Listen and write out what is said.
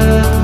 love